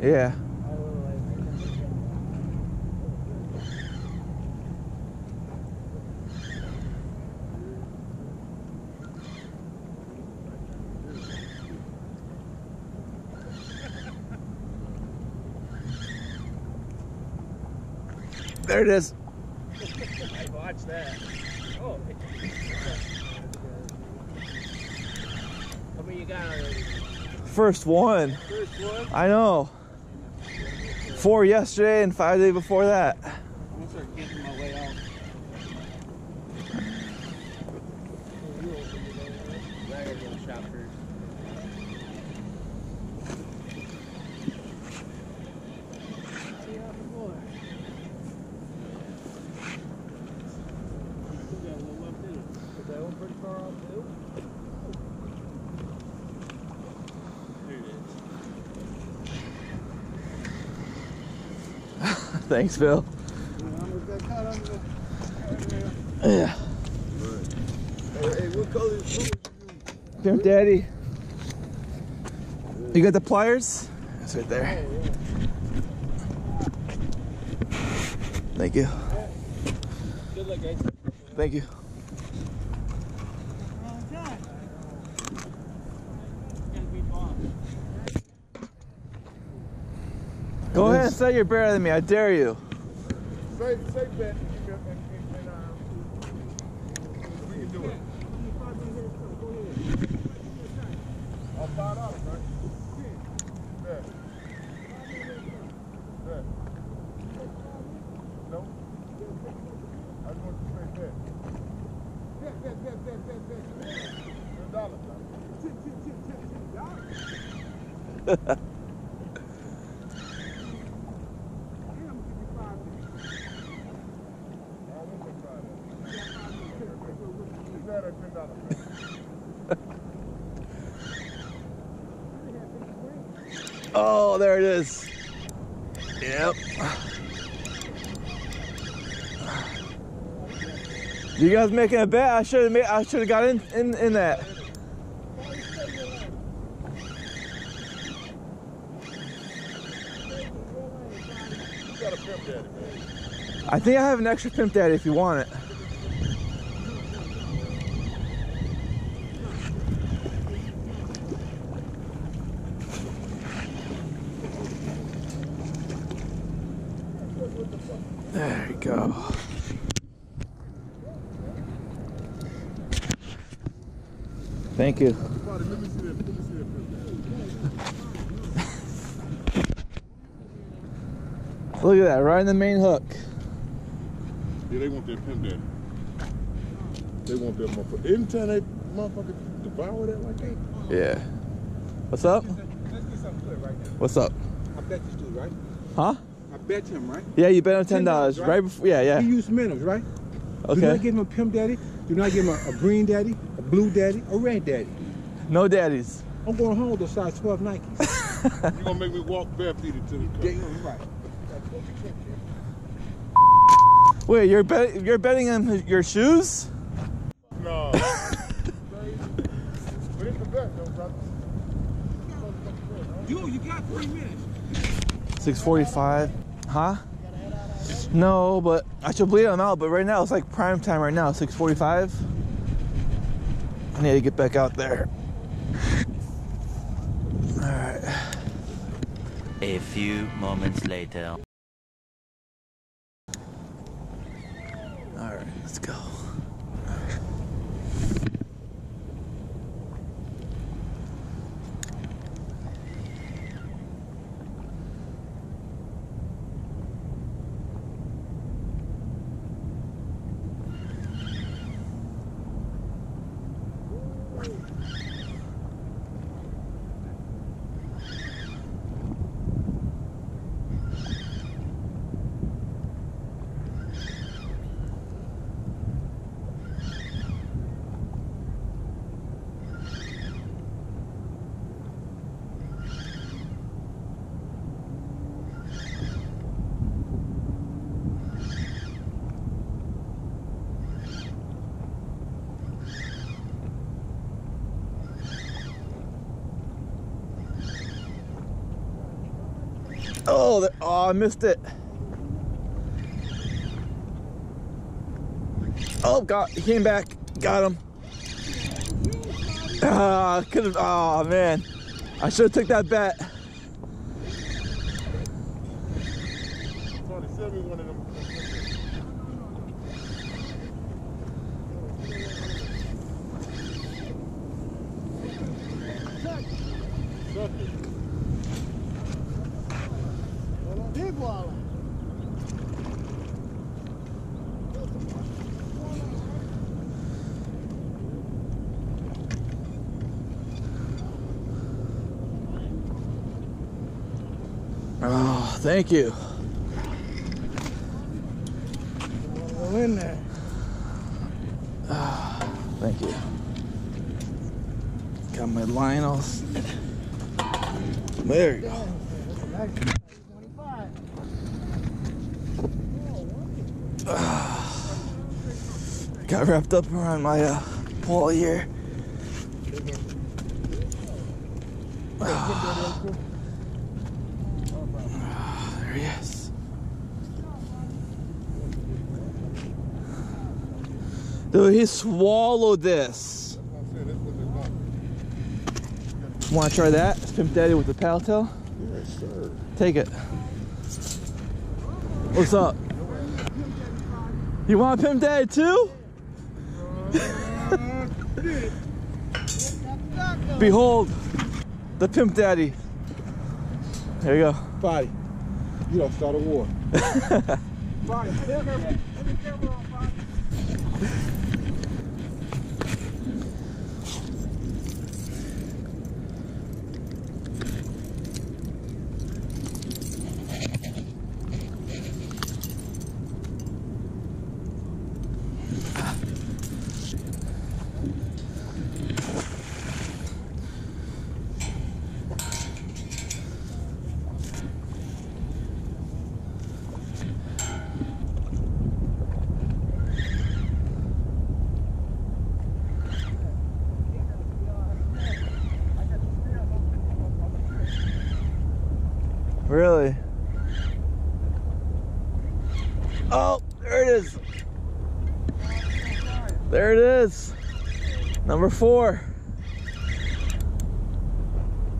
Yeah. There it is. I watched that. Oh. How many you got already? First one. First one? I know. Four yesterday and five day before that. I'm gonna start getting my way out. I gotta go shop first. See how the boy. Still got a little left in it. Is that one pretty far off too? There it is. Thanks, Bill. Yeah. Pimp Daddy. You got the pliers? It's right there. Thank you. Thank you. Go ahead and say you're better than me. I dare you. Say, say bet, and, and, and, we can do it. Five dollars, right? Bet. Bet. No? I just want you to say bet. Bet, bet, bet, bet, bet, bet. Ten dollars, right? Ten, ten, ten, ten, ten dollars? Oh, there it is. Yep. You guys making a bet? I should have. I should have got in, in in that. I think I have an extra pimp daddy if you want it. There you go. Thank you. Look at that, right in the main hook. Yeah, they want that pimp daddy. They want that motherfucker. Every time they motherfucker devour that like that. Yeah. What's up? Let's get something clear right now. What's up? I bet this dude, right? Huh? I bet him, right? Yeah, you bet him ten dollars right? right? before. Yeah, yeah. He used minnows, right? Okay. Do not Okay. give him a pimp daddy. Do not give him a, a green daddy, a blue daddy, a red daddy. No daddies. I'm going home with those size 12 Nikes. You're gonna make me walk barefooted to the car. yeah, you're right. Wait, you're bet you're betting on your shoes? No. but it's the best, though, brother. You, you got three minutes. Six forty-five. Huh? No, but I should bleed them out. But right now it's like prime time. Right now, six forty-five. I need to get back out there. All right. A few moments later. All right. Let's go. Oh, oh, I missed it. Oh, God, he came back. Got him. Ah, could have. Oh man, I should have took that bet. Tony, send me one of them. Thank you. Go in there. Thank you. Got my line all. There you go. 25. Got wrapped up around my uh, pole here. There he is. Dude, he swallowed this. Want. To try that? Pimp Daddy with the paddle tail? Yes, sir. Take it. What's up? You want Pimp Daddy too? Behold, the Pimp Daddy. There you go. Body. You don't start a war. Really? Oh, there it is. There it is. Number four.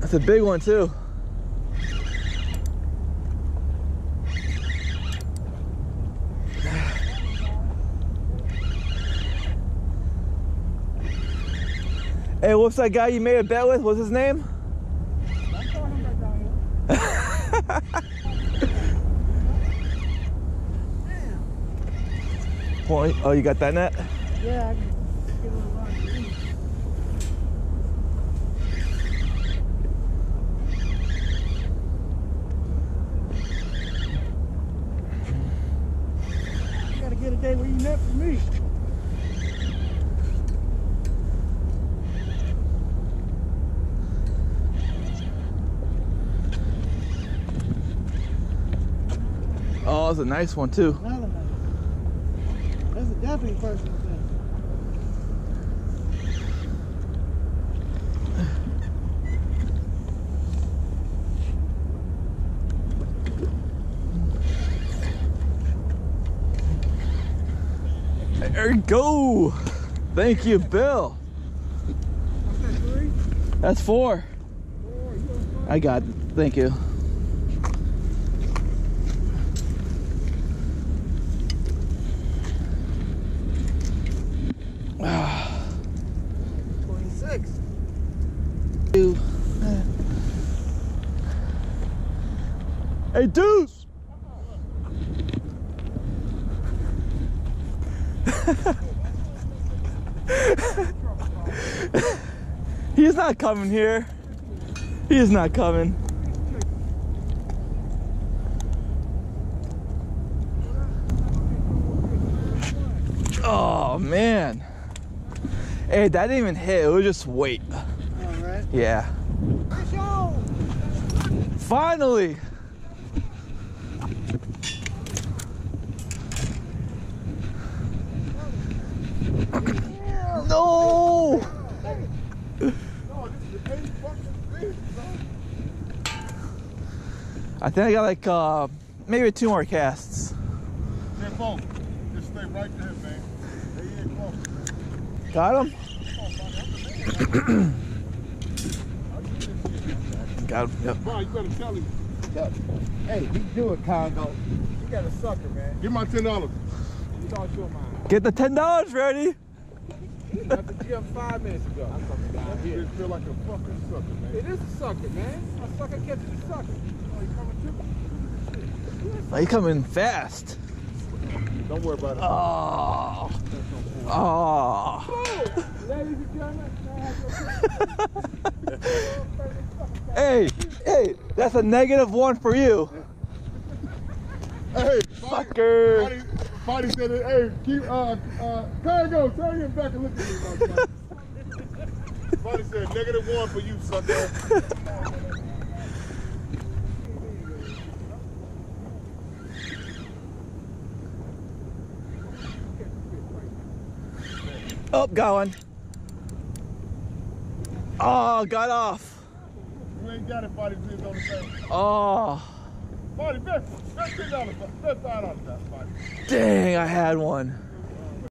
That's a big one too. Hey, what's that guy you made a bet with? What's his name? I saw him right down here. Oh, oh, you got that net? Yeah, I get. You gotta get a day where you net for me. Oh, that's a nice one too. Another night. That's a definitely personal. There you go. Thank you, Bill. That. That's four. Four, you on five? I got it. Thank you. Hey, Deuce! He's not coming here. He's not coming. Oh, man. Hey, that didn't even hit. It was just weight. Right. Yeah. Finally. No. No, this is the eighth fucking fish, son. I think I got like uh, maybe two more casts. Ten four. Just stay right there, man. There you go. Got him? Got him. Yep. Bro, you better tell him. Hey, he do it, Congo. You got a sucker, man. Give my ten dollars. You don't show mine. Get the ten dollars ready. He left the gym five minutes ago. I'm coming down You here. just feel like a fucking sucker, man. It is a sucker, man. A sucker catches a sucker. Oh, you coming too? Oh, you coming fast. Don't worry about it. Ah. Oh. Oh. Ladies and gentlemen, can I Hey, hey, that's a negative one for you. Hey, Fucker. Fighty, said, it, hey, keep, uh, uh, Congo, turn your back and look at me. Fighty said, negative one for you, sucker. Got one. Oh, got off. You ain't got it, Fighty, on the. Oh, dang, I had one.